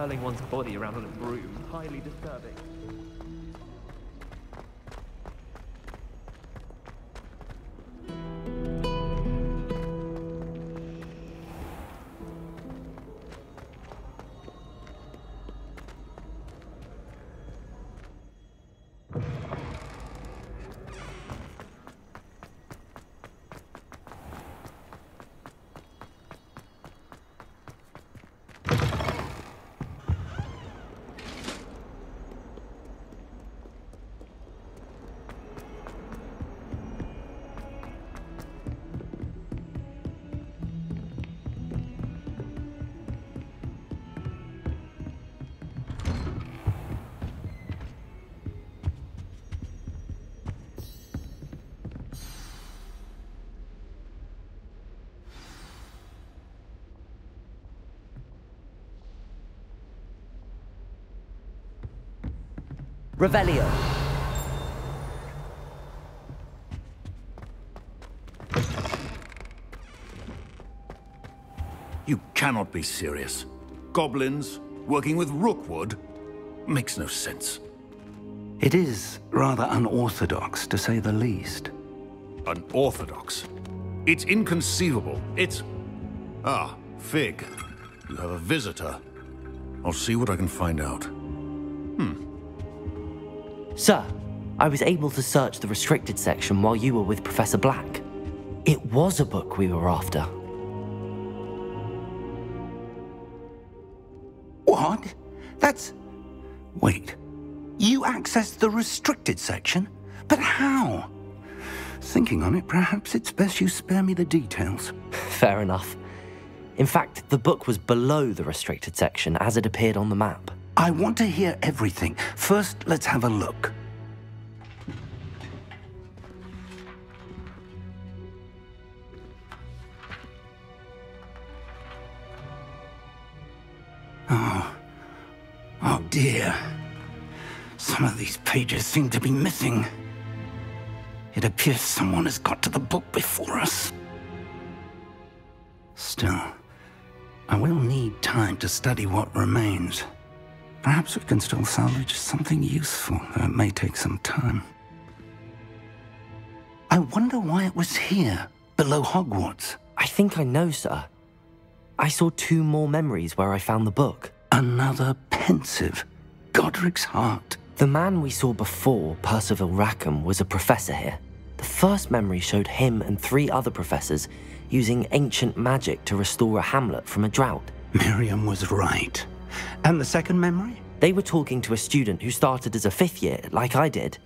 hurling one's body around on a broom. Highly disturbing. Revelio. You cannot be serious. Goblins working with Rookwood? Makes no sense. It is rather unorthodox, to say the least. Unorthodox? It's inconceivable. It's... Ah, Fig. You have a visitor. I'll see what I can find out. Sir, I was able to search the restricted section while you were with Professor Black. It was a book we were after. What? That's... Wait. You accessed the restricted section? But how? Thinking on it, perhaps it's best you spare me the details. Fair enough. In fact, the book was below the restricted section as it appeared on the map. I want to hear everything. First, let's have a look. Oh. Oh dear. Some of these pages seem to be missing. It appears someone has got to the book before us. Still, I will need time to study what remains. Perhaps we can still salvage something useful, though it may take some time. I wonder why it was here, below Hogwarts. I think I know, sir. I saw two more memories where I found the book. Another Pensieve. Godric's heart. The man we saw before, Percival Rackham, was a professor here. The first memory showed him and three other professors using ancient magic to restore a hamlet from a drought. Miriam was right. And the second memory? They were talking to a student who started as a fifth year, like I did.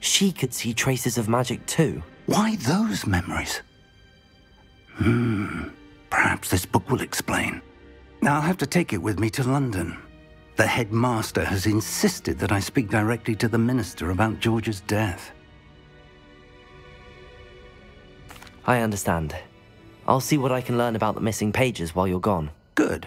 She could see traces of magic too. Why those memories? Hmm. Perhaps this book will explain. Now I'll have to take it with me to London. The headmaster has insisted that I speak directly to the minister about George's death. I understand. I'll see what I can learn about the missing pages while you're gone. Good.